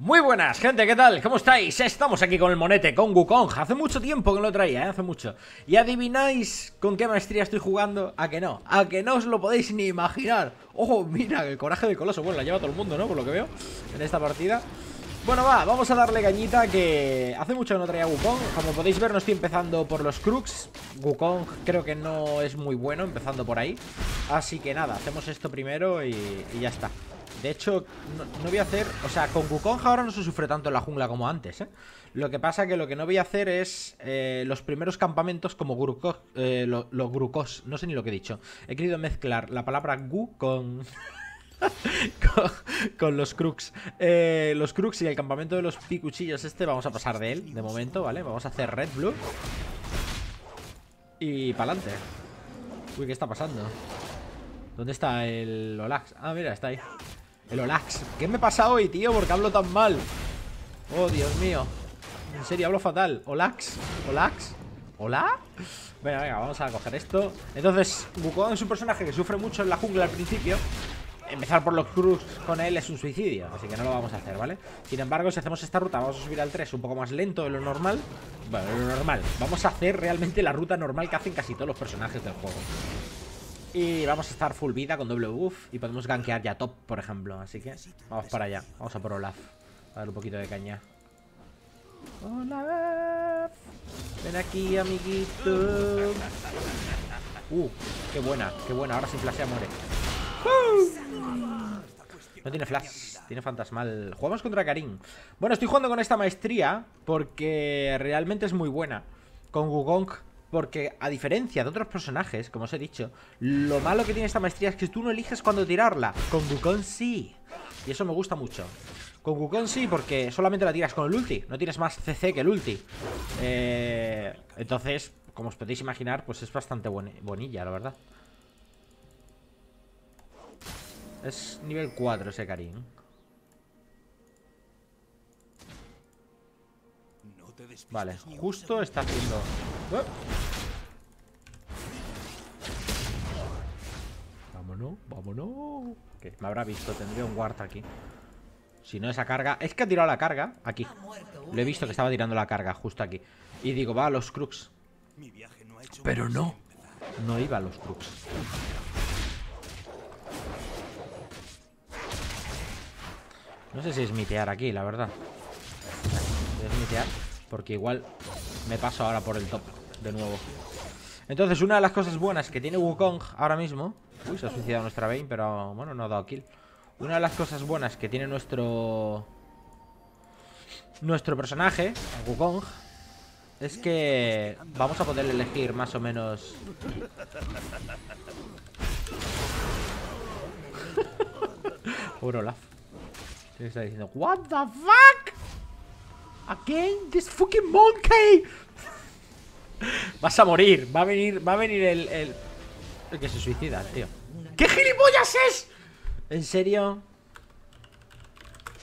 Muy buenas, gente, ¿qué tal? ¿Cómo estáis? Estamos aquí con el monete, con Wukong Hace mucho tiempo que lo traía, ¿eh? Hace mucho ¿Y adivináis con qué maestría estoy jugando? ¿A que no? ¿A que no os lo podéis ni imaginar? ¡Ojo, mira, el coraje de Coloso! Bueno, la lleva todo el mundo, ¿no? Por lo que veo En esta partida bueno, va, vamos a darle cañita que hace mucho que no traía Wukong Como podéis ver no estoy empezando por los Crux Wukong creo que no es muy bueno empezando por ahí Así que nada, hacemos esto primero y ya está de hecho, no, voy a hacer... O sea, con Wukong ahora no se sufre tanto en la jungla como antes, ¿eh? Lo que pasa que lo que no voy a hacer es eh, los primeros campamentos como Grukos, eh, los Grukos, no sé ni lo que he dicho. He querido mezclar la palabra Gu con... con, los Crux eh, Los Crux y el campamento de los picuchillos Este vamos a pasar de él, de momento, ¿vale? Vamos a hacer Red Blue Y pa'lante Uy, ¿qué está pasando? ¿Dónde está el Olax? Ah, mira, está ahí el Olax. ¿Qué me pasa hoy, tío? ¿Por qué hablo tan mal? Oh, Dios mío. En serio, hablo fatal. Olax. Olax. ¿Hola? Venga, venga, vamos a coger esto. Entonces, Wukong es un personaje que sufre mucho en la jungla al principio. Empezar por los cruz con él es un suicidio, así que no lo vamos a hacer, ¿vale? Sin embargo, si hacemos esta ruta, vamos a subir al 3 un poco más lento de lo normal. Bueno, de lo normal. Vamos a hacer realmente la ruta normal que hacen casi todos los personajes del juego. Y vamos a estar full vida con doble buff Y podemos gankear ya top, por ejemplo. Así que vamos para allá, vamos a por Olaf. A dar un poquito de caña. Olaf Ven aquí, amiguito. Uh, qué buena, qué buena. Ahora sin flashea muere. No tiene flash Tiene fantasmal. Jugamos contra Karim. Bueno, estoy jugando con esta maestría Porque realmente es muy buena. Con Wukong porque a diferencia de otros personajes, como os he dicho, lo malo que tiene esta maestría es que tú no eliges cuándo tirarla. Con Wukong sí. Y eso me gusta mucho. Con Wukong sí, porque solamente la tiras con el ulti. No tienes más CC que el ulti. Eh, entonces, como os podéis imaginar, pues es bastante bonilla, la verdad. Es nivel 4 ese Karim. Vale, justo está haciendo... Vámonos, vámonos. ¿Qué? Me habrá visto, tendría un guard aquí. Si no, esa carga... Es que ha tirado la carga aquí. Lo he visto que estaba tirando la carga justo aquí. Y digo, va a los crux. Pero no. No iba a los crux. No sé si es mitear aquí, la verdad. ¿Es mitear? Porque igual me paso ahora por el top de nuevo. Entonces, una de las cosas buenas que tiene Wukong ahora mismo... Uy, se ha suicidado nuestra Bane, pero bueno, no ha dado kill. Una de las cosas buenas que tiene nuestro... Nuestro personaje, Wukong, es que vamos a poder elegir más o menos... Pobre Olaf. ¿Qué está diciendo? What the fuck? Again, this fucking monkey. Vas a morir. Va a venir, va a venir el, el, el que se suicida, tío. ¿Qué gilipollas es? ¿En serio?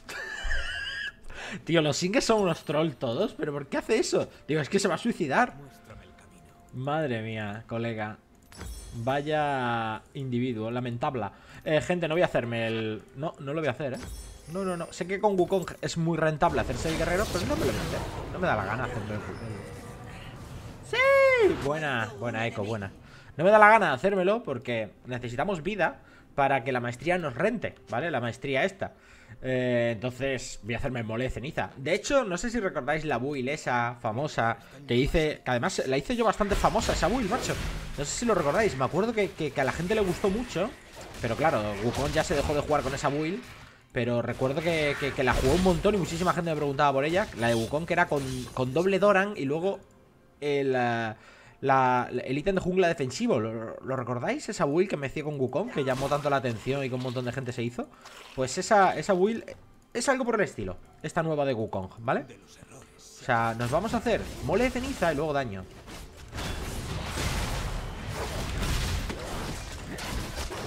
Tío, los singles son unos trolls todos ¿Pero por qué hace eso? Digo, es que se va a suicidar Madre mía, colega Vaya individuo, lamentable eh, Gente, no voy a hacerme el... No, no lo voy a hacer, eh no, no, no. Sé que con Wukong es muy rentable hacerse el guerrero, pero no me lo No me da la gana hacerme el ¡Sí! Buena, buena, Eco, buena. No me da la gana hacérmelo porque necesitamos vida para que la maestría nos rente, ¿vale? La maestría esta. Eh, entonces voy a hacerme mole de ceniza. De hecho, no sé si recordáis la build esa famosa que hice, que además la hice yo bastante famosa, esa build, macho. No sé si lo recordáis, me acuerdo que, que a la gente le gustó mucho. Pero claro, Wukong ya se dejó de jugar con esa build pero recuerdo que, la jugó un montón y muchísima gente me preguntaba por ella. La de Wukong que era con, doble Doran y luego el, eh, el ítem de jungla defensivo. ¿Lo, recordáis? Esa build que me hacía con Wukong, que llamó tanto la atención y que un montón de gente se hizo. Pues esa, esa build es algo por el estilo. Esta nueva de Wukong, ¿vale? O sea, nos vamos a hacer mole de ceniza y luego daño.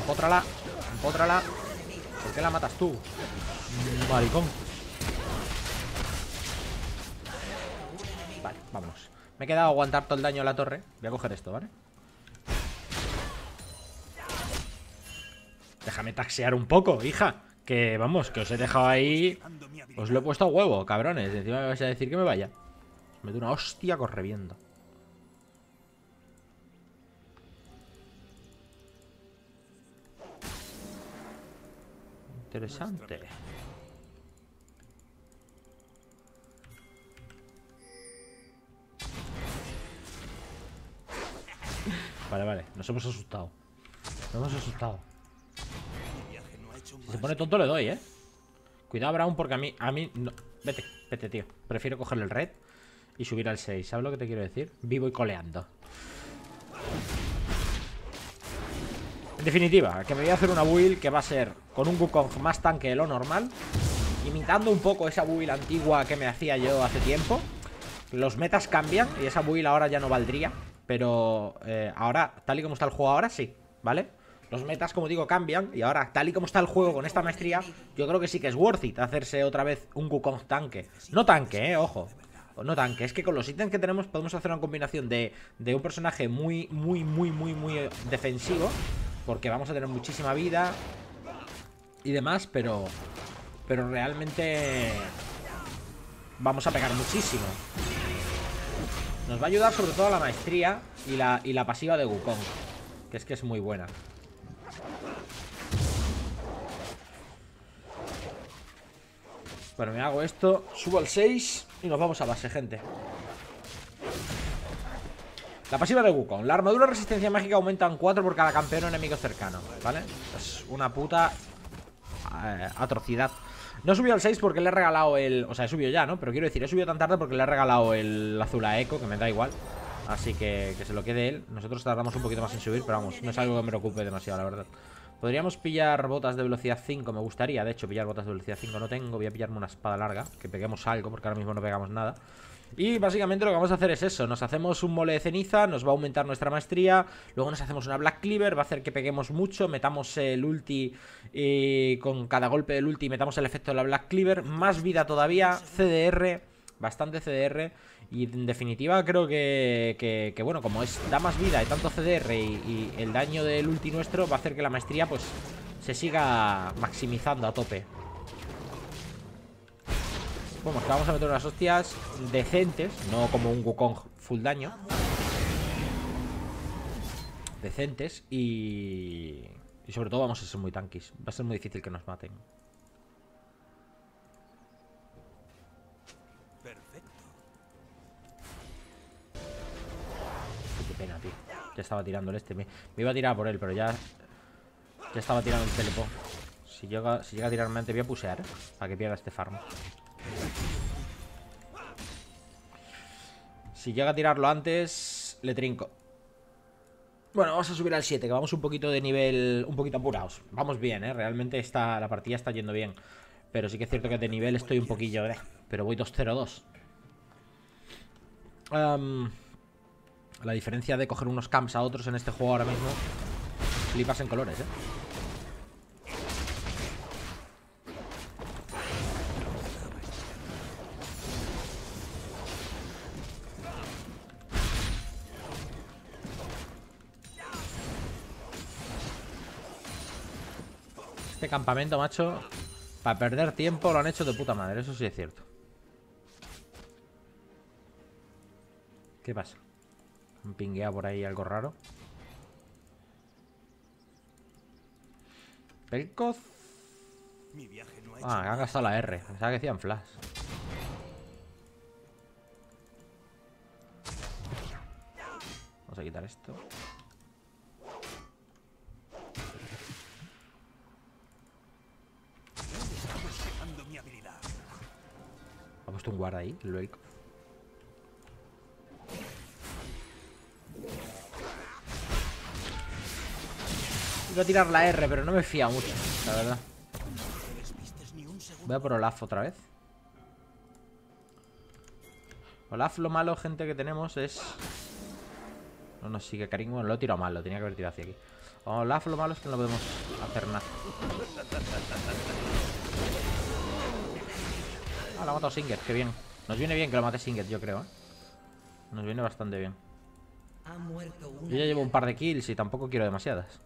Empótrala, empótrala. ¿Por qué la matas tú? Maricón. Vale, vámonos. Me he quedado a aguantar todo el daño a la torre. Voy a coger esto, ¿vale? Déjame taxear un poco, hija. Que vamos, que os he dejado ahí Os lo he puesto a huevo, cabrones. Encima me vais a decir que me vaya. Me doy una hostia correviendo. Interesante. Vale, vale, nos hemos asustado. Nos hemos asustado. Si se pone tonto le doy, ¿eh? Cuidado, Brown, porque a mí... A mí no... Vete, vete, tío. Prefiero cogerle el red y subir al 6. ¿Sabes lo que te quiero decir? Vivo y coleando. En definitiva, que me voy a hacer una build que va a ser con un Wukong más tanque de lo normal. Imitando un poco esa build antigua que me hacía yo hace tiempo. Los metas cambian y esa build ahora ya no valdría. Pero eh, ahora, tal y como está el juego ahora, sí, ¿vale? Los metas, como digo, cambian Y ahora, tal y como está el juego con esta maestría Yo creo que sí que es worth it hacerse otra vez un Wukong tanque No tanque, eh, ojo no tanque, es que con los ítems que tenemos podemos hacer una combinación de, de un personaje muy, muy, muy, muy, muy defensivo Porque vamos a tener muchísima vida Y demás, pero Pero realmente Vamos a pegar muchísimo nos va a ayudar sobre todo la maestría y la, y la pasiva de Wukong. Que es que es muy buena. Bueno, me hago esto, subo al 6 y nos vamos a base, gente. La pasiva de Wukong. La armadura de resistencia mágica aumenta en 4 por cada campeón enemigo cercano, ¿vale? Es una puta eh, atrocidad. No he subido al 6 porque le he regalado el... O sea, he subido ya, ¿no? Pero quiero decir, he subido tan tarde porque le he regalado el azul a Echo, que me da igual. Así que que se lo quede él. Nosotros tardamos un poquito más en subir, pero vamos, no es algo que me preocupe demasiado, la verdad. Podríamos pillar botas de velocidad 5, me gustaría, de hecho, pillar botas de velocidad 5 no tengo. Voy a pillarme una espada larga, que peguemos algo, porque ahora mismo no pegamos nada. Y básicamente lo que vamos a hacer es eso Nos hacemos un mole de ceniza, nos va a aumentar nuestra maestría Luego nos hacemos una Black Cleaver Va a hacer que peguemos mucho, metamos el ulti y Con cada golpe del ulti metamos el efecto de la Black Cleaver Más vida todavía, CDR Bastante CDR Y en definitiva creo que, que, bueno, como es da más vida y tanto CDR y, y el daño del ulti nuestro Va a hacer que la maestría pues se siga maximizando a tope bueno, que vamos a meter unas hostias decentes, no como un Wukong full daño. Decentes y... Y sobre todo vamos a ser muy tanquis. Va a ser muy difícil que nos maten. Qué pena, tío. Ya estaba tirando el este. Me, iba a tirar por él, pero ya... Ya estaba tirando el telepo. Si llega, si llega a tirarme antes voy a pusear. Para que pierda este farm. Si llega a tirarlo antes, le trinco. Bueno, vamos a subir al 7, que vamos un poquito de nivel, un poquito apurados. Vamos bien, ¿eh? Realmente está, la partida está yendo bien. Pero sí que es cierto que de nivel estoy un poquillo, ¿eh? Pero voy 2-0-2. la diferencia de coger unos camps a otros en este juego ahora mismo flipas en colores, ¿eh? Este campamento, macho Para perder tiempo lo han hecho de puta madre Eso sí es cierto. ¿Qué pasa? Un pinguea por ahí algo raro Pelcoz. Ah, han gastado la R Pensaba que decían flash. Vamos a quitar esto puesto un guarda ahí, el Velko. Iba a tirar la R, pero no me fía mucho, la verdad. Voy a por Olaf otra vez. Olaf lo malo, gente, que tenemos es... No nos sigue Karim. Bueno, lo he tirado mal, lo tenía que haber tirado hacia aquí. Olaf lo malo es que no podemos hacer nada lo ha matado Singer, qué bien. Nos viene bien que lo mate Singer, yo creo, ¿eh? Nos viene bastante bien. Yo ya llevo un par de kills y tampoco quiero demasiadas.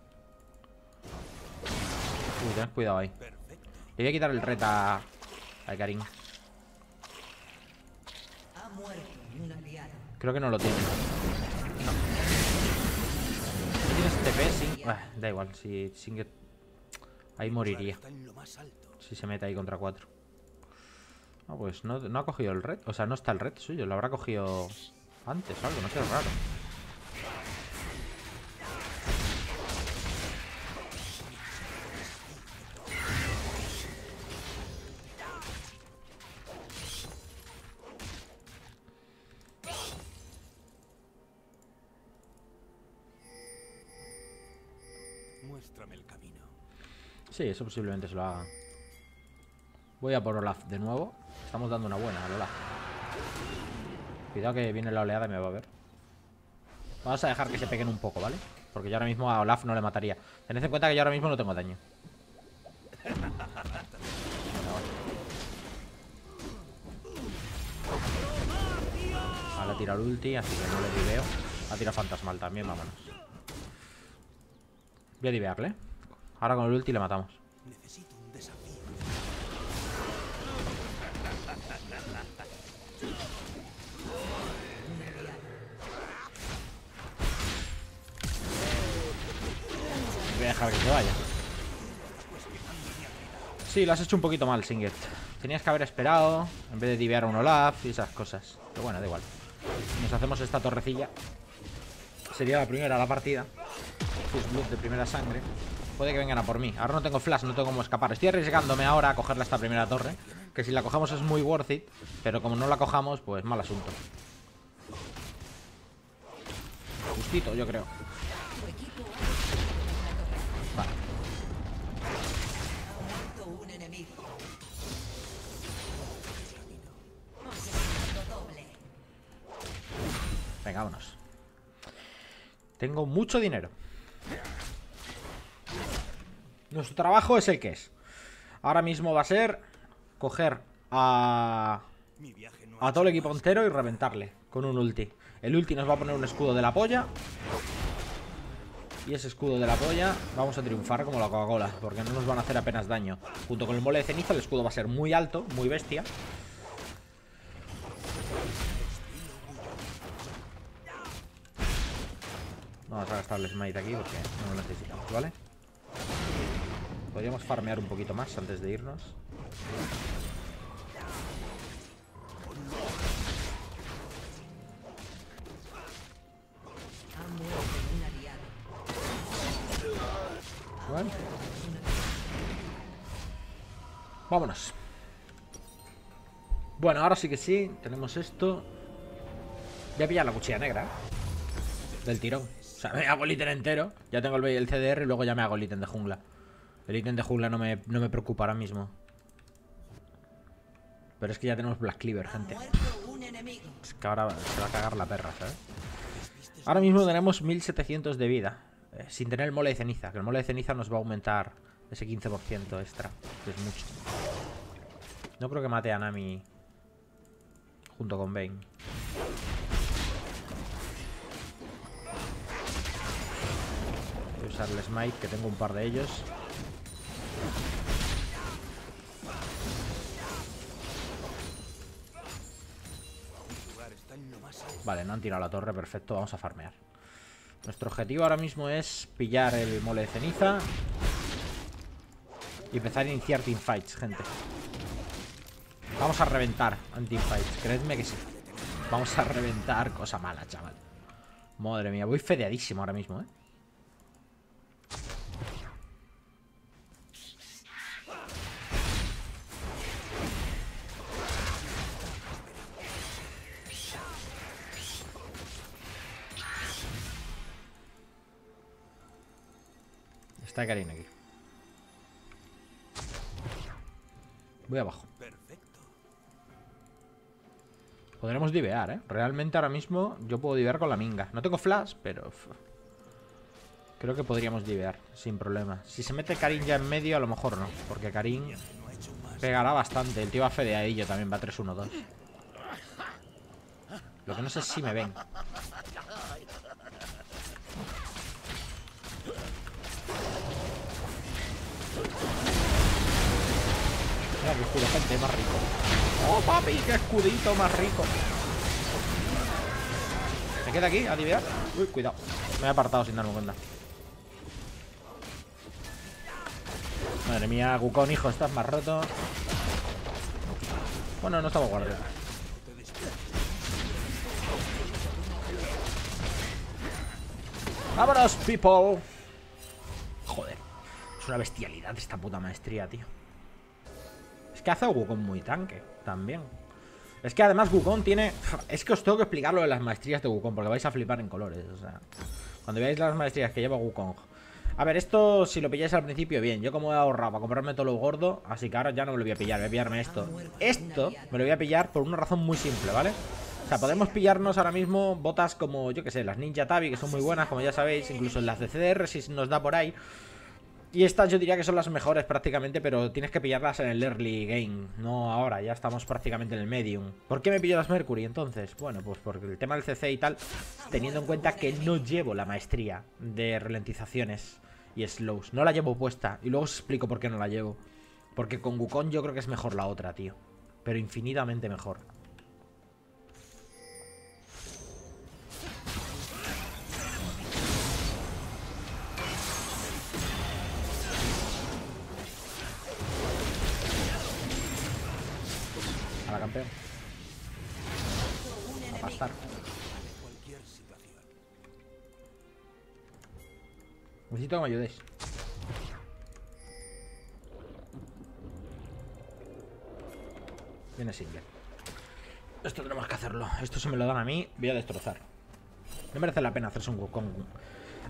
Uy, tenés cuidado ahí. Le voy a quitar el reta al Karim. Creo que no lo tiene. No. ¿Tienes este TP? Sin... Ah, da igual, si Singer... Ahí moriría. Si se mete ahí contra 4. Ah, pues no, ha cogido el red. O sea, no está el red suyo. Lo habrá cogido antes o algo. No sé, es raro. Muéstrame el camino. Sí, eso posiblemente se lo haga. Voy a por Olaf de nuevo. Estamos dando una buena al Olaf. Cuidado que viene la oleada y me va a ver. Vamos a dejar que se peguen un poco, ¿vale? Porque yo ahora mismo a Olaf no le mataría. Tened en cuenta que yo ahora mismo no tengo daño. Vale, ha tirado ulti, así que no le diveo. Ha tirado fantasmal también, vámonos. Voy a divearle. Ahora con el ulti le matamos. Que se vaya. Sí, lo has hecho un poquito mal, Singet. Tenías que haber esperado en vez de divear a un Olaf y esas cosas. Pero bueno, da igual. Nos hacemos esta torrecilla. Sería la primera la partida. Fizz Blood de primera sangre. Puede que vengan a por mí. Ahora no tengo flash, no tengo cómo escapar. Estoy arriesgándome ahora a cogerla esta primera torre. Que si la cogemos es muy worth it. Pero como no la cojamos, pues mal asunto. Justito, yo creo. Venga, vámonos. Tengo mucho dinero. Nuestro trabajo es el que es. Ahora mismo va a ser coger a, a todo el equipo entero y reventarle con un ulti. El ulti nos va a poner un escudo de la polla. Y ese escudo de la polla vamos a triunfar como la Coca-Cola, porque no nos van a hacer apenas daño. Junto con el mole de ceniza el escudo va a ser muy alto, muy bestia. Vamos a gastar el smite aquí porque no lo necesitamos, ¿vale? Podríamos farmear un poquito más antes de irnos. Bueno. Vámonos. Bueno, ahora sí que sí. Tenemos esto. Voy a pillar la cuchilla negra. Del tirón. Me hago el ítem entero. Ya tengo el, CDR y luego ya me hago el ítem de jungla. El ítem de jungla no me, no me preocupa ahora mismo. Pero es que ya tenemos Black Cleaver, gente. Es que ahora se va a cagar la perra, ¿sabes? Ahora mismo tenemos 1700 de vida. eh, sin tener el mole de ceniza. Que el mole de ceniza nos va a aumentar ese 15% extra. Que es mucho. No creo que mate a Nami junto con Bane. Voy a usar el smite, que tengo un par de ellos. Vale, no han tirado la torre, perfecto, vamos a farmear. Nuestro objetivo ahora mismo es pillar el mole de ceniza y empezar a iniciar teamfights, gente. Vamos a reventar en teamfights, creedme que sí. Vamos a reventar cosa mala, chaval. Madre mía, voy fedeadísimo ahora mismo, ¿eh? Está Karin aquí. Voy abajo. Perfecto. Podremos divear, ¿eh? Realmente ahora mismo yo puedo divear con la minga. No tengo flash, pero... Creo que podríamos divear, sin problema. Si se mete Karin ya en medio, a lo mejor no. Porque Karin pegará bastante. El tío va fedeadillo también, va 3-1-2. Lo que no sé es si me ven. Qué escudo, más rico. ¡Oh, papi! ¡Qué escudito más rico! ¿Me queda aquí? ¿A divear? Uy, cuidado. Me he apartado sin darme cuenta. Madre mía, Gukon, hijo, estás más roto. Bueno, no estamos guardias. ¡Vámonos, people! Joder. Es una bestialidad esta puta maestría, tío. Que hace Wukong muy tanque, también. Es que además Wukong tiene... Es que os tengo que explicar lo de las maestrías de Wukong, porque vais a flipar en colores, o sea... Cuando veáis las maestrías que lleva Wukong. A ver, esto si lo pilláis al principio, bien. Yo como he ahorrado para comprarme todo lo gordo, así que ahora ya no me lo voy a pillar, voy a pillarme esto. Esto me lo voy a pillar por una razón muy simple, ¿vale? O sea, podemos pillarnos ahora mismo botas como, yo que sé, las Ninja Tabi, que son muy buenas, como ya sabéis, incluso las de CDR, si nos da por ahí. Y estas yo diría que son las mejores prácticamente, pero tienes que pillarlas en el early game, no ahora, ya estamos prácticamente en el medium. ¿Por qué me pillo las Mercury entonces? Bueno, pues porque el tema del CC y tal, teniendo en cuenta que no llevo la maestría de ralentizaciones y slows, no la llevo puesta, y luego os explico por qué no la llevo. Porque con Wukong yo creo que es mejor la otra, tío. Pero infinitamente mejor. Campeón. A situación. Necesito que me ayudéis. Viene single. Esto tenemos que hacerlo. Esto se me lo dan a mí. Voy a destrozar. No merece la pena hacerse un Wukong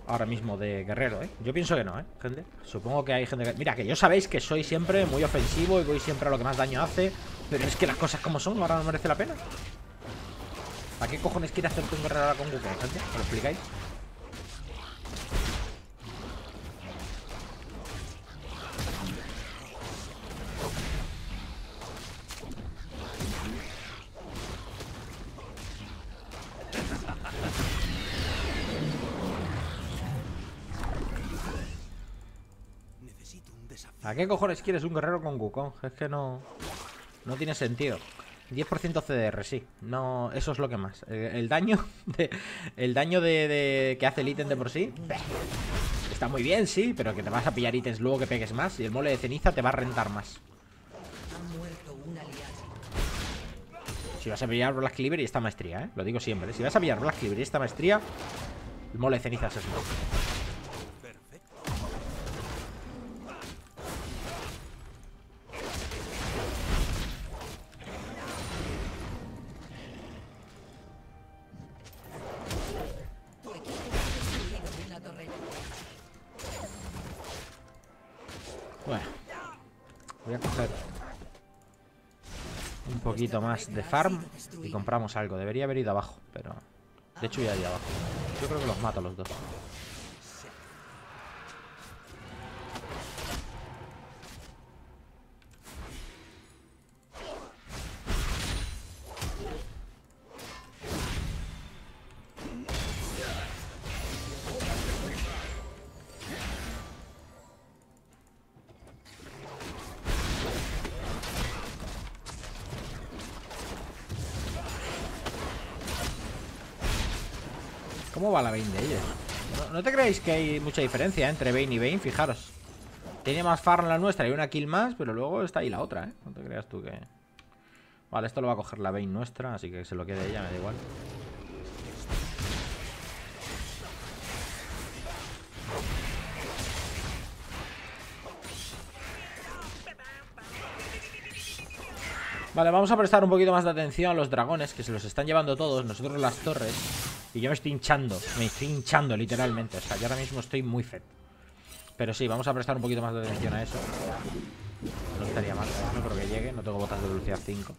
ahora mismo de guerrero, ¿eh? Yo pienso que no, ¿eh, gente? Supongo que hay gente que... Mira, que yo sabéis que soy siempre muy ofensivo y voy siempre a lo que más daño hace. Pero es que las cosas como son, ahora no merece la pena. ¿Para qué cojones quiere hacerte un guerrero ahora con Wukong, gente? ¿Me lo explicáis? ¿A qué cojones quieres un guerrero con Wukong? Es que no... No tiene sentido. 10% CDR, sí. No, eso es lo que más. El, el daño de, el daño de, que hace el ítem de por sí. Está muy bien, sí, pero que te vas a pillar ítems luego que pegues más. Y el mole de ceniza te va a rentar más. Si vas a pillar Black Cleaver y esta maestría, ¿eh? Lo digo siempre. Si vas a pillar Black Cleaver y esta maestría, el mole de cenizas es mejor. Un poquito más de farm y compramos algo. Debería haber ido abajo, pero... De hecho, ya ido abajo. Yo creo que los mato los dos. La Bane de ellos? No, te creéis que hay mucha diferencia entre Bane y Bane? Fijaros. Tiene más farm la nuestra y una kill más, pero luego está ahí la otra, ¿eh? No te creas tú que... Vale, esto lo va a coger la Bane nuestra, así que se lo quede ella, me da igual. Vale, vamos a prestar un poquito más de atención a los dragones, que se los están llevando todos, nosotros las torres. Y yo me estoy hinchando, me estoy hinchando literalmente. O sea, yo ahora mismo estoy muy fed. Pero sí, vamos a prestar un poquito más de atención a eso. No estaría mal, no creo que llegue, no tengo botas de velocidad 5.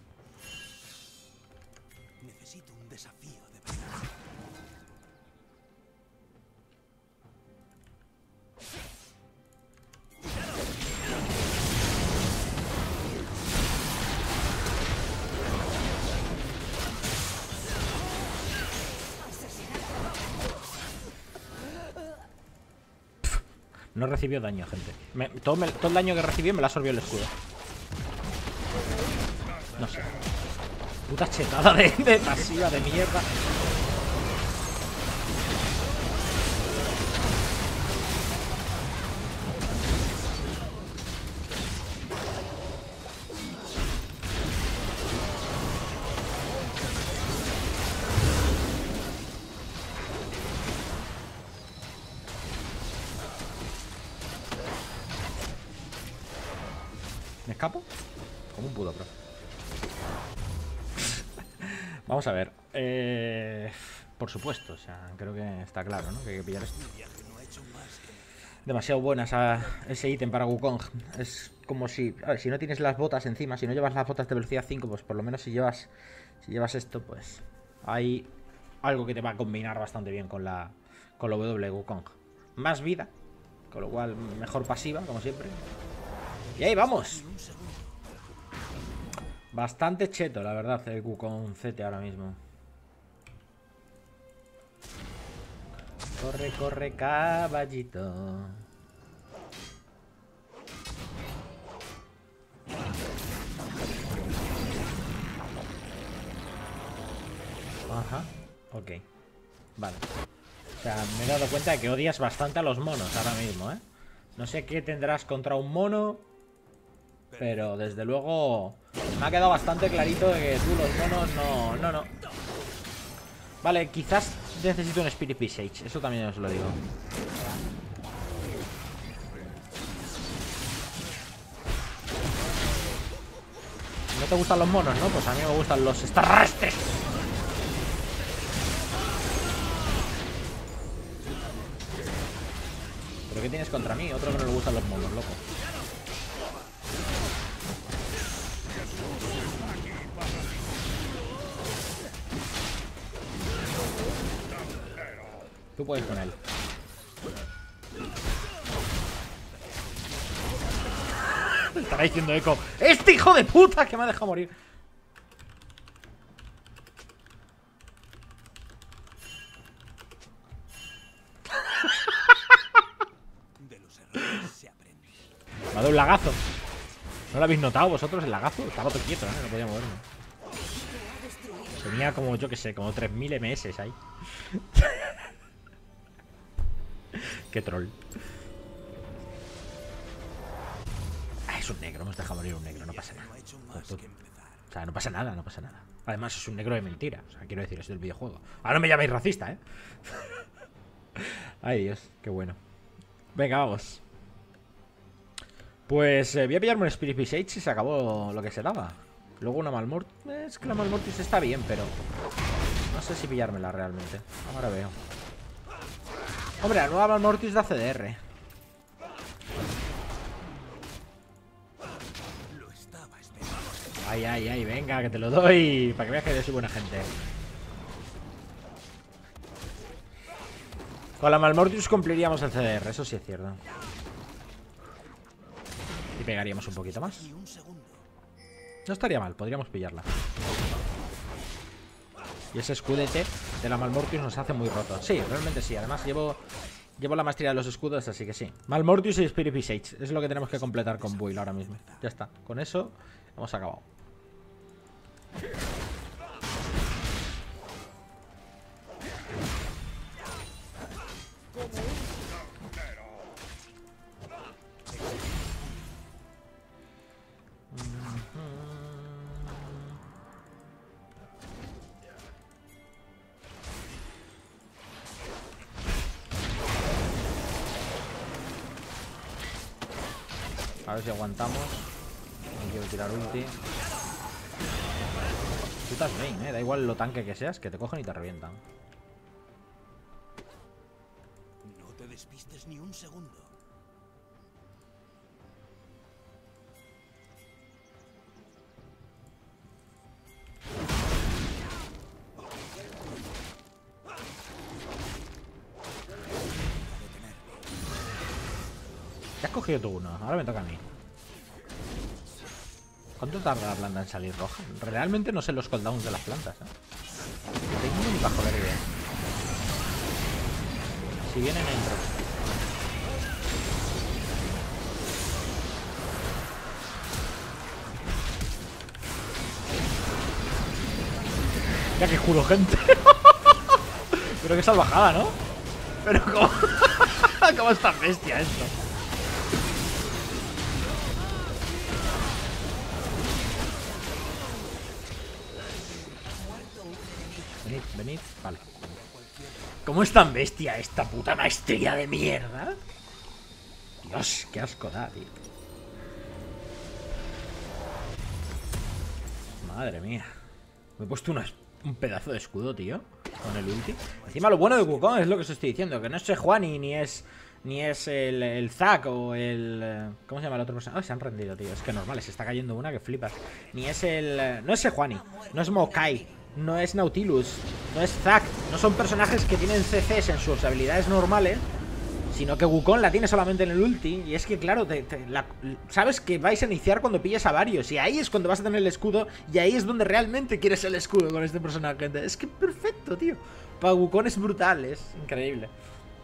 No recibió daño, gente. Todo, el daño que recibió me lo absorbió el escudo. No sé. Puta chetada de, de pasiva de mierda. Supuesto, o sea, creo que está claro, ¿no? Que hay que pillar esto. Demasiado buena esa- ese ítem para Wukong. Es como si. A ver, si no tienes las botas encima, si no llevas las botas de velocidad 5, pues por lo menos si llevas. Si llevas esto, pues. Hay algo que te va a combinar bastante bien con la. Con la W Wukong. Más vida. Con lo cual, mejor pasiva, como siempre. Y ahí vamos. Bastante cheto, la verdad, el Wukong CT ahora mismo. Corre, corre, caballito. Ajá, ok. Vale. O sea, me he dado cuenta de que odias bastante a los monos ahora mismo, ¿eh? No sé qué tendrás contra un mono, pero desde luego me ha quedado bastante clarito de que tú los monos no... No, no. Vale, quizás necesito un Spirit Visage, eso también os lo digo. ¿No te gustan los monos, no? Pues a mí me gustan los estarrastes. ¿Pero qué tienes contra mí? Otro que no le gustan los monos, loco. Tú puedes con él. Me estará diciendo Eco. ¡Este hijo de puta que me ha dejado morir! De los errores se aprende. Me ha dado un lagazo. ¿No lo habéis notado vosotros el lagazo? Estaba todo quieto, ¿eh? No podía moverme. Tenía como, yo que sé, como 3000 MS ahí. Qué troll. Ah, es un negro, hemos dejado morir un negro, no pasa nada. O sea, no pasa nada, no pasa nada. Además, es un negro de mentira. O sea, quiero decir, es del videojuego. Ahora me llaméis racista, ¿eh? Ay, Dios, qué bueno. Venga, vamos. Pues eh, voy a pillarme un Spirit Visage y se acabó lo que se daba. Luego una Malmort. eh, Es que la Malmortis está bien, pero. No sé si pillármela realmente. Ahora veo. Hombre, la nueva Malmortis da CDR. Ay, ay, ay, venga, que te lo doy. Para que veas que soy buena gente. Con la Malmortius cumpliríamos el CDR, eso sí es cierto. Y pegaríamos un poquito más. No estaría mal, podríamos pillarla. Y ese escudete de la Malmortius nos hace muy roto. Sí, realmente sí. Además llevo llevo la maestría de los escudos, así que sí. Malmortius y Spirit Visage. Es lo que tenemos que completar con Buil ahora mismo. Ya está. Con eso hemos acabado. Igual lo tanque que seas, que te cogen y te revientan. No te despistes ni un segundo. ¿Qué has cogido tú uno? Ahora me toca a mí. ¿Cuánto tarda la planta en salir roja? Realmente no sé los cooldowns de las plantas, ¿eh? No tengo ni para joder idea. Si vienen, entro. Ya que juro, gente. Pero qué salvajada, ¿no? Pero cómo... ¿Cómo es bestia esto? ¿Cómo es tan bestia esta puta maestría de mierda? Dios, qué asco da, tío. Madre mía. Me he puesto un pedazo de escudo, tío. Con el ulti. Encima lo bueno de Wukong es lo que os estoy diciendo. Que no es Sejuani ni es. Ni es el, el Zack o el. eh, ¿Cómo se llama el otro personaje? Ah, se han rendido, tío. Es que normal, se está cayendo una que flipas. Ni es el. eh, No es Sejuani. No es Mokai. No es Nautilus. No es Zack. No son personajes que tienen CCs en sus habilidades normales. Sino que Wukong la tiene solamente en el ulti. Y es que, claro, te- sabes que vais a iniciar cuando pilles a varios. Y ahí es cuando vas a tener el escudo. Y ahí es donde realmente quieres el escudo con este personaje. Es que perfecto, tío. Para Wukong es brutal, es increíble.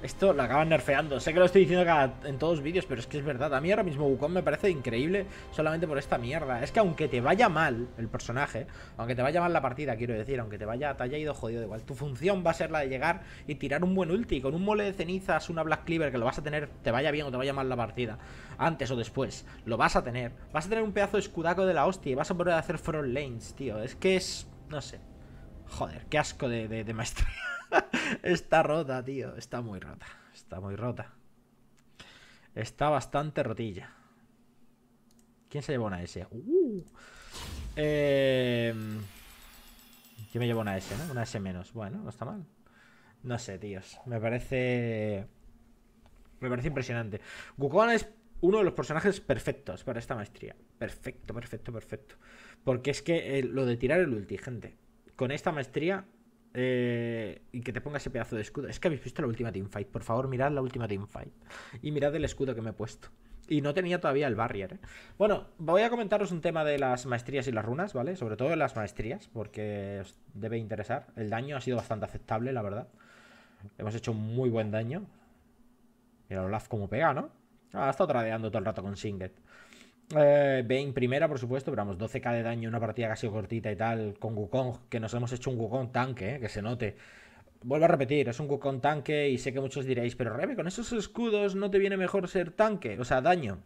Esto lo acaban nerfeando. Sé que lo estoy diciendo en todos los vídeos, pero es que es verdad. A mí ahora mismo Wukong me parece increíble solamente por esta mierda. Es que aunque te vaya mal el personaje, aunque te vaya mal la partida, quiero decir, aunque te vaya, te haya ido jodido igual, tu función va a ser la de llegar y tirar un buen ulti. Con un mole de cenizas, una Black Cleaver que lo vas a tener, te vaya bien o te vaya mal la partida, antes o después, lo vas a tener. Vas a tener un pedazo de escudaco de la hostia y vas a poder hacer front lanes, tío. Es que es. No sé. Joder, qué asco de, de, de maestría. Está rota, tío. Está muy rota. Está muy rota. Está bastante rotilla. ¿Quién se llevó una S? Uh. Eh... ¿Quién me llevó una S, no? Una S menos. Bueno, no está mal. No sé, tíos. Me parece... Me parece impresionante. Wukong es uno de los personajes perfectos para esta maestría. Perfecto, perfecto, perfecto. Porque es que eh, lo de tirar el ulti, gente. Con esta maestría eh, y que te ponga ese pedazo de escudo. Es que habéis visto la última teamfight. Por favor, mirad la última teamfight. Y mirad el escudo que me he puesto. Y no tenía todavía el barrier, ¿eh? Bueno, voy a comentaros un tema de las maestrías y las runas, ¿vale? Sobre todo las maestrías, porque os debe interesar. El daño ha sido bastante aceptable, la verdad. Hemos hecho muy buen daño. Mira Olaf como pega, ¿no? Ah, ha estado tradeando todo el rato con Singed. Eh, primera, por supuesto, pero vamos, 12k de daño una partida casi cortita y tal, con Wukong, que nos hemos hecho un Wukong tanque, eh, que se note. Vuelvo a repetir, es un Wukong tanque y sé que muchos diréis, pero Rebe, con esos escudos no te viene mejor ser tanque, o sea, daño.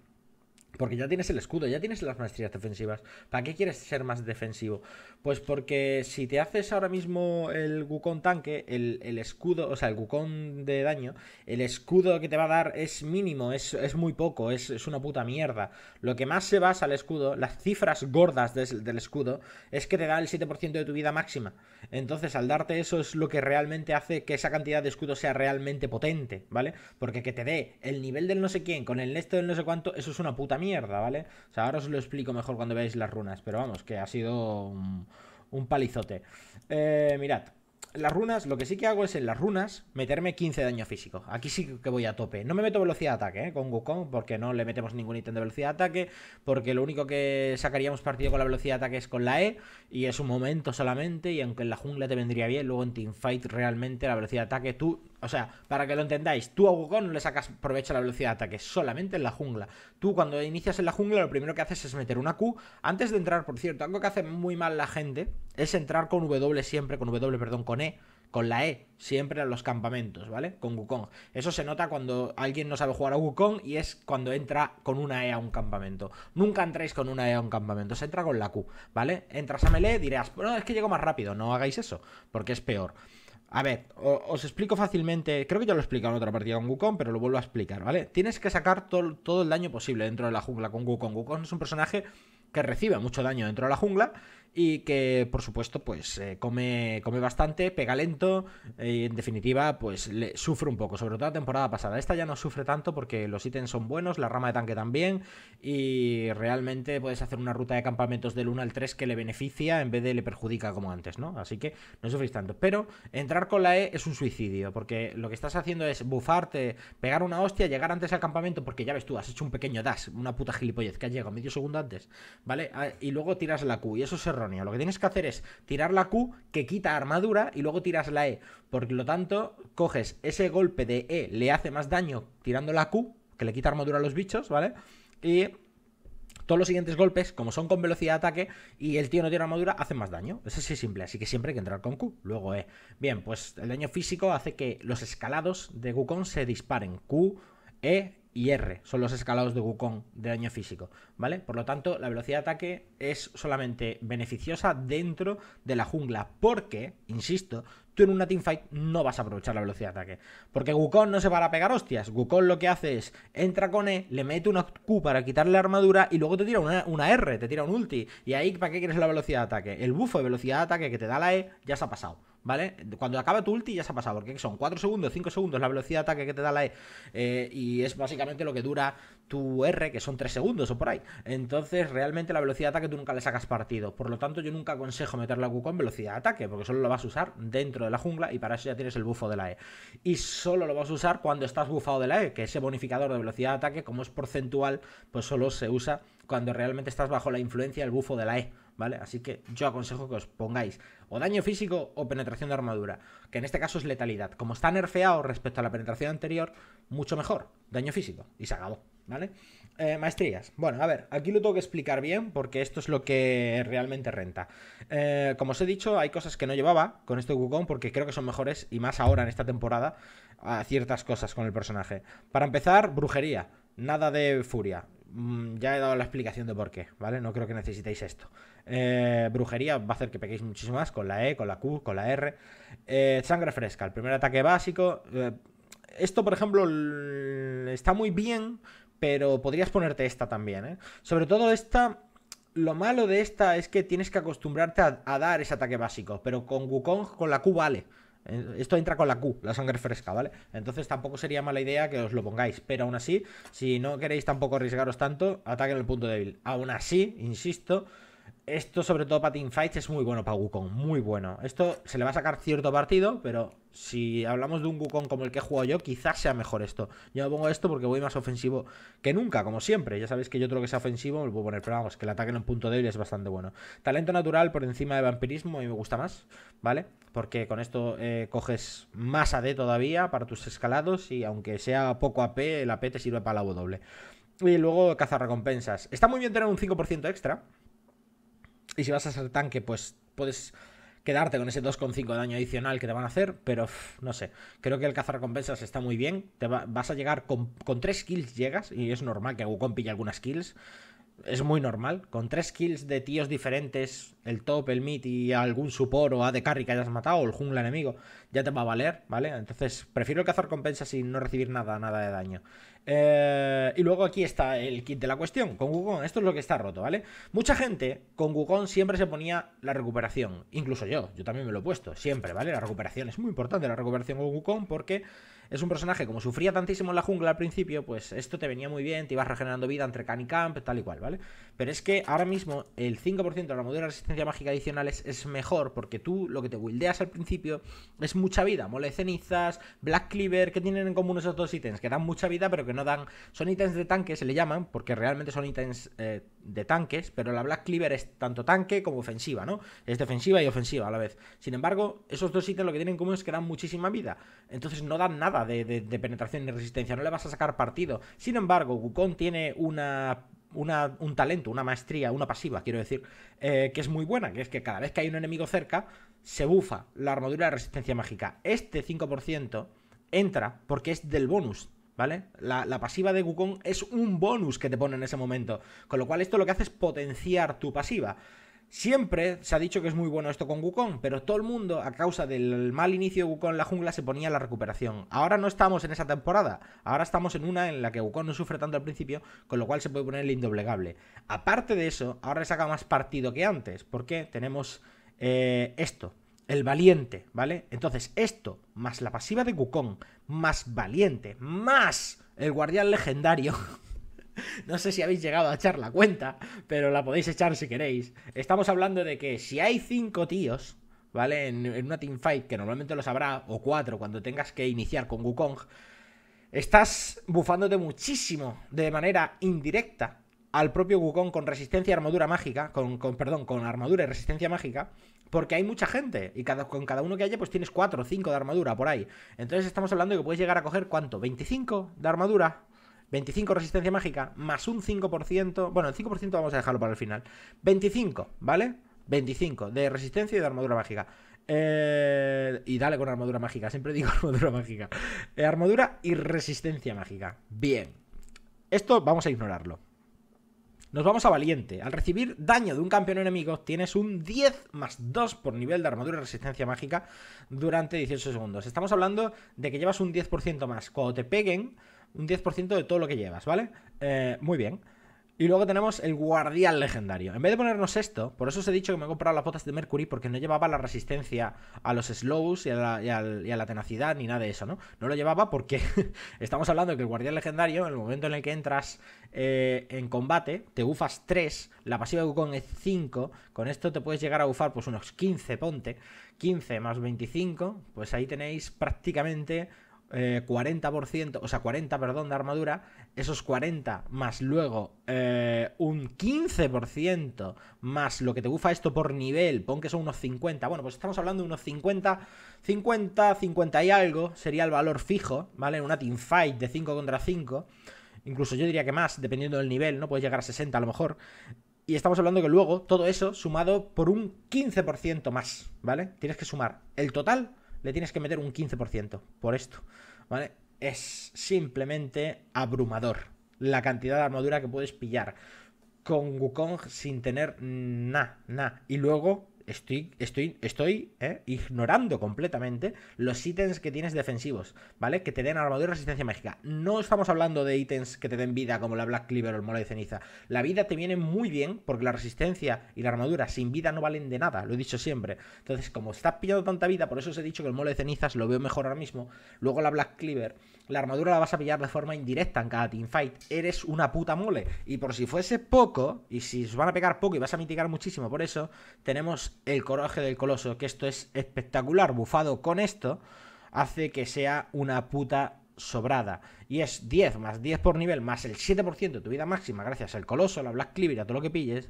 Porque ya tienes el escudo, ya tienes las maestrías defensivas. ¿Para qué quieres ser más defensivo? Pues porque si te haces ahora mismo el Wukong tanque, el, el escudo, o sea, el Wukong de daño, el escudo que te va a dar es mínimo, es, es muy poco, es, es una puta mierda. Lo que más se basa al escudo, las cifras gordas del escudo, es que te da el 7% de tu vida máxima. Entonces, al darte eso es lo que realmente hace que esa cantidad de escudo sea realmente potente, ¿vale? Porque que te dé el nivel del no sé quién con el nesto del no sé cuánto, eso es una puta mierda, ¿vale? O sea, ahora os lo explico mejor cuando veáis las runas, pero vamos, que ha sido un, palizote. Eh, mirad. Las runas, lo que sí que hago es en las runas meterme 15 de daño físico. Aquí sí que voy a tope. No me meto velocidad de ataque, ¿eh? Con Wukong, porque no le metemos ningún ítem de velocidad de ataque. Porque lo único que sacaríamos partido con la velocidad de ataque es con la E. Y es un momento solamente. Y aunque en la jungla te vendría bien, luego en Teamfight realmente la velocidad de ataque tú. O sea, para que lo entendáis, tú a Wukong no le sacas provecho a la velocidad de ataque, solamente en la jungla. Tú cuando inicias en la jungla, lo primero que haces es meter una Q. Antes de entrar, por cierto, algo que hace muy mal la gente es entrar con W siempre, con W, perdón, con E con la E, siempre a los campamentos, ¿vale? Con Wukong. Eso se nota cuando alguien no sabe jugar a Wukong y es cuando entra con una E a un campamento. Nunca entráis con una E a un campamento, se entra con la Q, ¿vale? Entras a melee, dirás, bueno, es que llego más rápido, no hagáis eso, porque es peor. A ver, os explico fácilmente, creo que ya lo he explicado en otra partida con Wukong, pero lo vuelvo a explicar, ¿vale? Tienes que sacar todo, todo el daño posible dentro de la jungla con Wukong. Wukong es un personaje que recibe mucho daño dentro de la jungla y que, por supuesto, pues eh, come, come bastante, pega lento eh, y, en definitiva, pues le, sufre un poco, sobre todo la temporada pasada. Esta ya no sufre tanto porque los ítems son buenos, la rama de tanque también y realmente puedes hacer una ruta de campamentos del 1 al 3 que le beneficia en vez de le perjudica como antes, ¿no? Así que no sufrís tanto. Pero entrar con la E es un suicidio porque lo que estás haciendo es bufarte, pegar una hostia, llegar antes al campamento porque ya ves tú, has hecho un pequeño dash, una puta gilipollez que has llegado medio segundo antes, ¿vale? Ah, Y luego tiras la Q y eso es erróneo. Lo que tienes que hacer es tirar la Q que quita armadura y luego tiras la E. Por lo tanto, coges ese golpe de E, le hace más daño tirando la Q, que le quita armadura a los bichos, ¿vale? Y todos los siguientes golpes, como son con velocidad de ataque y el tío no tiene armadura, hacen más daño. Es así simple, así que siempre hay que entrar con Q. Luego E. Bien, pues el daño físico hace que los escalados de Wukong se disparen. Q, E y R son los escalados de Wukong de daño físico, ¿vale? Por lo tanto, la velocidad de ataque es solamente beneficiosa dentro de la jungla, porque, insisto, tú en una teamfight no vas a aprovechar la velocidad de ataque. Porque Wukong no se va a pegar hostias. Wukong lo que hace es, entra con E, le mete una Q para quitarle la armadura y luego te tira una, una R, te tira un ulti. Y ahí, ¿para qué quieres la velocidad de ataque? El bufo de velocidad de ataque que te da la E ya se ha pasado. ¿Vale? Cuando acaba tu ulti ya se ha pasado, porque son 4 segundos, 5 segundos la velocidad de ataque que te da la E, eh, y es básicamente lo que dura tu R, que son 3 segundos o por ahí. Entonces, realmente la velocidad de ataque tú nunca le sacas partido. Por lo tanto, yo nunca aconsejo meterle a Wukong en velocidad de ataque, porque solo lo vas a usar dentro de la jungla y para eso ya tienes el bufo de la E. Y solo lo vas a usar cuando estás bufado de la E, que ese bonificador de velocidad de ataque, como es porcentual, pues solo se usa cuando realmente estás bajo la influencia del bufo de la E. ¿vale? Así que yo aconsejo que os pongáis o daño físico o penetración de armadura, que en este caso es letalidad. Como está nerfeado respecto a la penetración anterior, mucho mejor, daño físico, y acabó, ¿vale? Eh, maestrías. Bueno, a ver, aquí lo tengo que explicar bien porque esto es lo que realmente renta. Eh, como os he dicho, hay cosas que no llevaba con este Wukong porque creo que son mejores y más ahora en esta temporada a ciertas cosas con el personaje. Para empezar, brujería. Nada de furia. Mm, ya he dado la explicación de por qué, ¿vale? No creo que necesitéis esto. Eh, brujería va a hacer que peguéis muchísimo con la E, con la Q, con la R. Eh, sangre fresca, el primer ataque básico. Esto, por ejemplo, está muy bien, pero podrías ponerte esta también, ¿eh? Sobre todo esta... Lo malo de esta es que tienes que acostumbrarte a, dar ese ataque básico, pero con Wukong con la Q vale. Eh, Esto entra con la Q, la sangre fresca, ¿vale? Entonces tampoco sería mala idea que os lo pongáis. Pero aún así, si no queréis tampoco arriesgaros tanto, ataquen el punto débil. Aún así, insisto, esto sobre todo para teamfights es muy bueno para Wukong, muy bueno. Esto se le va a sacar cierto partido, pero si hablamos de un Wukong como el que he jugado yo, quizás sea mejor esto. Yo me pongo esto porque voy más ofensivo que nunca, como siempre. Ya sabéis que yo otro que sea ofensivo me lo puedo poner, pero vamos, que el ataque en el punto débil es bastante bueno. Talento natural por encima de vampirismo y me gusta más, ¿vale? Porque con esto eh, coges más AD todavía para tus escalados y aunque sea poco AP, el AP te sirve para la W. Y luego cazar recompensas. Está muy bien tener un 5% extra. Y si vas a ser tanque, pues puedes quedarte con ese 2,5 de daño adicional que te van a hacer, pero no sé. Creo que el cazar recompensas está muy bien. Te va- vas a llegar con, con 3 kills, llegas, y es normal que Wukong pille algunas kills. Es muy normal. Con 3 kills de tíos diferentes, el top, el mid y algún support o AD carry que hayas matado, o el jungla enemigo, ya te va a valer, ¿vale? Entonces, prefiero el cazar recompensas y no recibir nada, nada de daño. Eh, y luego aquí está el kit de la cuestión. Con Wukong, esto es lo que está roto, ¿vale? Mucha gente con Wukong siempre se ponía la recuperación. Incluso yo, yo también me lo he puesto, siempre, ¿vale? La recuperación es muy importante, la recuperación con Wukong, porque es un personaje, como sufría tantísimo en la jungla al principio, pues esto te venía muy bien, te ibas regenerando vida entre can y camp, tal y cual, ¿vale? Pero es que ahora mismo el 5% de la armadura de resistencia mágica adicionales es mejor, porque tú lo que te wildeas al principio es mucha vida. Mole cenizas, Black Cleaver, que tienen en común esos dos ítems? Que dan mucha vida, pero que no dan. Son ítems de tanque, se le llaman, porque realmente son ítems eh, de tanques, pero la Black Cleaver es tanto tanque como ofensiva, ¿no? Es defensiva y ofensiva a la vez. Sin embargo, esos dos ítems lo que tienen en común es que dan muchísima vida. Entonces no dan nada de, penetración ni resistencia, no le vas a sacar partido. Sin embargo, Wukong tiene una un talento, una maestría, una pasiva, quiero decir, eh, que es muy buena, que es que cada vez que hay un enemigo cerca, se bufa la armadura de resistencia mágica. Este 5% entra porque es del bonus, ¿vale? La, la pasiva de Wukong es un bonus que te pone en ese momento, con lo cual esto lo que hace es potenciar tu pasiva. Siempre se ha dicho que es muy bueno esto con Wukong, pero todo el mundo, a causa del mal inicio de Wukong en la jungla, se ponía la recuperación. Ahora no estamos en esa temporada, ahora estamos en una en la que Wukong no sufre tanto al principio, con lo cual se puede poner el indoblegable. Aparte de eso, ahora le saca más partido que antes, porque tenemos eh, esto, el valiente, ¿vale? Entonces, esto, más la pasiva de Wukong, más valiente, más el guardián legendario. No sé si habéis llegado a echar la cuenta, pero la podéis echar si queréis. Estamos hablando de que si hay cinco tíos, ¿vale? En, en una teamfight, que normalmente los habrá, o cuatro, cuando tengas que iniciar con Wukong, estás bufándote muchísimo de manera indirecta al propio Wukong con resistencia y armadura mágica, con, con- perdón, con armadura y resistencia mágica, porque hay mucha gente y cada, con cada uno que haya pues tienes 4 o 5 de armadura por ahí. Entonces estamos hablando de que puedes llegar a coger ¿cuánto? ¿25 de armadura? 25 resistencia mágica, más un 5%. Bueno, el 5% vamos a dejarlo para el final. 25, ¿vale? 25 de resistencia y de armadura mágica. Eh, y dale con armadura mágica, siempre digo armadura mágica. Eh, armadura y resistencia mágica. Bien. Esto vamos a ignorarlo. Nos vamos a Valiente. Al recibir daño de un campeón enemigo, tienes un 10 más 2 por nivel de armadura y resistencia mágica durante 18 segundos. Estamos hablando de que llevas un 10% más. Cuando te peguen, un 10% de todo lo que llevas, ¿vale? Eh, muy bien. Y luego tenemos el guardián legendario. En vez de ponernos esto, por eso os he dicho que me he comprado las botas de Mercury porque no llevaba la resistencia a los slows y a la, tenacidad ni nada de eso, ¿no? No lo llevaba porque estamos hablando de que el guardián legendario, en el momento en el que entras eh, en combate, te bufas 3, la pasiva de Wukong es 5, con esto te puedes llegar a bufar pues unos 15, ponte, 15 más 25, pues ahí tenéis prácticamente eh, 40%, o sea, 40, perdón, de armadura, esos 40 más luego eh, un 15% más lo que te bufa esto por nivel, pon que son unos 50, bueno, pues estamos hablando de unos 50, 50, 50 y algo, sería el valor fijo, ¿vale? En una teamfight de 5 contra 5, incluso yo diría que más, dependiendo del nivel, ¿no? Puedes llegar a 60 a lo mejor. Y estamos hablando que luego todo eso sumado por un 15% más, ¿vale? Tienes que sumar el total, le tienes que meter un 15% por esto, ¿vale? Es simplemente abrumador la cantidad de armadura que puedes pillar con Wukong sin tener nada, nada. Y luego estoy, estoy, estoy eh, ignorando completamente los ítems que tienes defensivos, ¿vale? Que te den armadura y resistencia mágica. No estamos hablando de ítems que te den vida como la Black Cleaver o el Mola de Ceniza. La vida te viene muy bien porque la resistencia y la armadura sin vida no valen de nada, lo he dicho siempre. Entonces, como estás pillando tanta vida, por eso os he dicho que el Mola de Cenizas lo veo mejor ahora mismo. Luego la Black Cleaver, la armadura la vas a pillar de forma indirecta en cada teamfight. Eres una puta mole. Y por si fuese poco, y si os van a pegar poco y vas a mitigar muchísimo por eso, tenemos el coraje del coloso, que esto es espectacular. Bufado con esto, hace que sea una puta sobrada. Y es 10 más 10 por nivel, más el 7% de tu vida máxima, gracias al coloso, a la Black Cleaver a todo lo que pilles.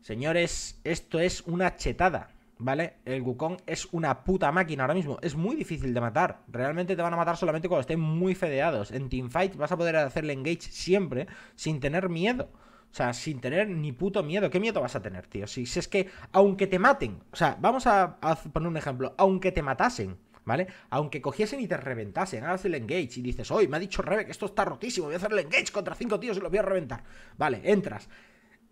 Señores, esto es una chetada. ¿Vale? El Wukong es una puta máquina ahora mismo. Es muy difícil de matar. Realmente te van a matar solamente cuando estén muy fedeados. En teamfight vas a poder hacerle engage siempre sin tener miedo. O sea, sin tener ni puto miedo. ¿Qué miedo vas a tener, tío? Si, es que, aunque te maten, o sea, vamos a, poner un ejemplo. Aunque te matasen, ¿vale? Aunque cogiesen y te reventasen, hagas el engage y dices, hoy me ha dicho Rebe que esto está rotísimo, voy a hacer el engage contra cinco tíos y los voy a reventar. Vale, entras.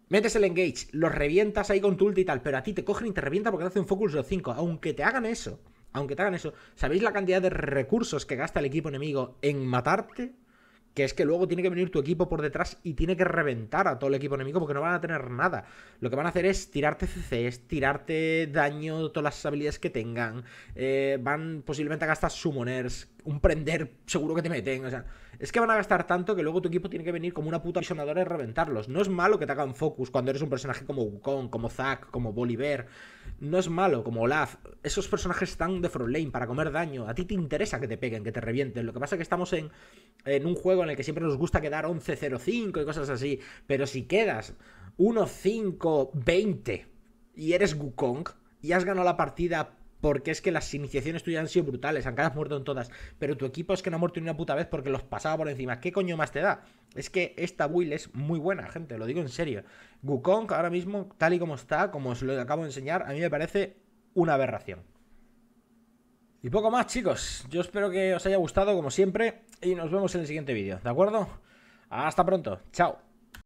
Metes el engage, los revientas ahí con tu ulti y tal, pero a ti te cogen y te revientan porque te hacen focus de 5. Aunque te hagan eso, aunque te hagan eso, ¿sabéis la cantidad de recursos que gasta el equipo enemigo en matarte? Que es que luego tiene que venir tu equipo por detrás y tiene que reventar a todo el equipo enemigo porque no van a tener nada. Lo que van a hacer es tirarte CCs, tirarte daño, todas las habilidades que tengan. eh, van posiblemente a gastar summoners, un prender seguro que te meten. O sea, es que van a gastar tanto que luego tu equipo tiene que venir como una puta visionadora y reventarlos. No es malo que te hagan focus cuando eres un personaje como Wukong, como Zack, como Bolivar. No es malo, como Olaf. Esos personajes están de front lane para comer daño. A ti te interesa que te peguen, que te revienten. Lo que pasa es que estamos en, en un juego en el que siempre nos gusta quedar 11-0-5 y cosas así. Pero si quedas 1-5-20 y eres Wukong y has ganado la partida porque es que las iniciaciones tuyas han sido brutales, aunque has muerto en todas, pero tu equipo es que no ha muerto ni una puta vez porque los pasaba por encima. ¿Qué coño más te da? Es que esta build es muy buena, gente, lo digo en serio. Wukong ahora mismo, tal y como está, como os lo acabo de enseñar, a mí me parece una aberración. Y poco más, chicos. Yo espero que os haya gustado, como siempre, y nos vemos en el siguiente vídeo, ¿de acuerdo? Hasta pronto. Chao.